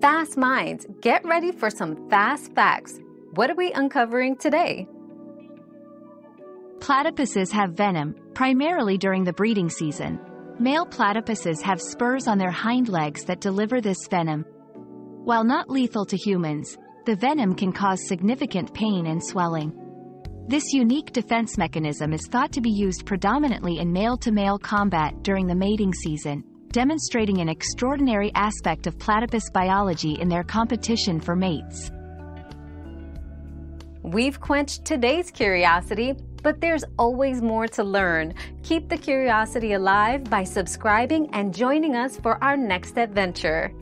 Fast minds, get ready for some fast facts. What are we uncovering today? Platypuses have venom, primarily during the breeding season. Male platypuses have spurs on their hind legs that deliver this venom. While not lethal to humans, the venom can cause significant pain and swelling. This unique defense mechanism is thought to be used predominantly in male-to-male combat during the mating season, demonstrating an extraordinary aspect of platypus biology in their competition for mates. We've quenched today's curiosity, but there's always more to learn. Keep the curiosity alive by subscribing and joining us for our next adventure.